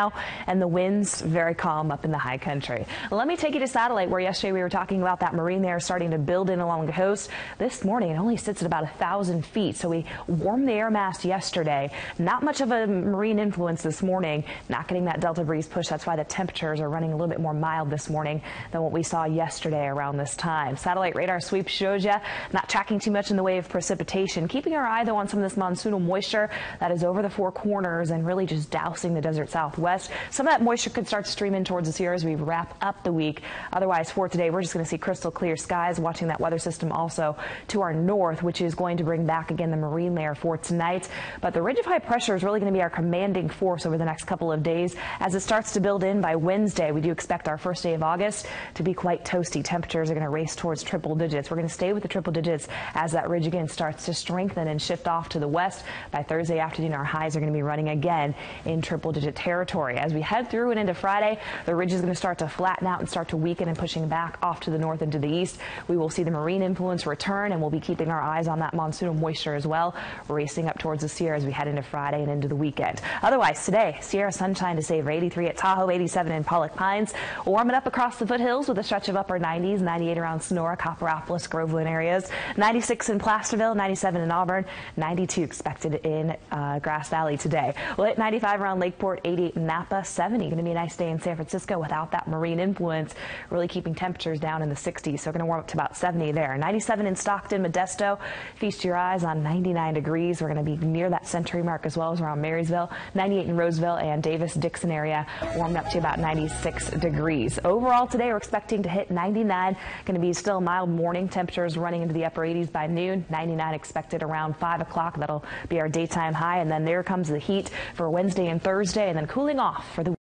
now, and the winds very calm up in the high country. Let me take you to satellite where yesterday we were talking about that marine air starting to build in along the coast. This morning it only sits at about a thousand feet, so we warmed the air mass yesterday. Not much of a marine influence this morning. Not getting that delta breeze push. That's why the temperatures are running a little bit more mild this morning than what we saw yesterday around this time. Satellite radar sweep shows you not tracking too much in the way of precipitation. Keeping our eye though on some of this monsoonal moisture that is over the four corners and really just dousing the desert southwest Some of that moisture could start streaming towards us here as we wrap up the week. Otherwise, for today, we're just going to see crystal clear skies, watching that weather system also to our north, which is going to bring back again the marine layer for tonight. But the ridge of high pressure is really going to be our commanding force over the next couple of days as it starts to build in by Wednesday. We do expect our first day of August to be quite toasty. Temperatures are going to race towards triple digits. We're going to stay with the triple digits as that ridge again starts to strengthen and shift off to the west. By Thursday afternoon, our highs are going to be running again in triple digit territory territory. As we head through and into Friday, the ridge is going to start to flatten out and start to weaken and pushing back off to the north and to the east. We will see the marine influence return and we'll be keeping our eyes on that monsoonal moisture as well, racing up towards the Sierra as we head into Friday and into the weekend. Otherwise, today, Sierra sunshine to savor 83 at Tahoe, 87 in Pollock Pines. Warming up across the foothills with a stretch of upper 90s, 98 around Sonora, Copperopolis, Groveland areas, 96 in Placerville, 97 in Auburn, 92 expected in uh, Grass Valley today. We'll hit 95 around Lakeport, 88 in Napa, 70. Going to be a nice day in San Francisco without that marine influence, really keeping temperatures down in the 60s. So we're going to warm up to about 70 there. 97 in Stockton, Modesto. Feast your eyes on 99 degrees. We're going to be near that century mark as well as around Marysville. 98 in Roseville and Davis Dixon area, warmed up to about 96 degrees. Overall today, we're expecting to hit 99. Going to be still mild morning temperatures running into the upper 80s by noon. 99 expected around 5 o'clock. That'll be our daytime high. And then there comes the heat for Wednesday and Thursday, and then off for the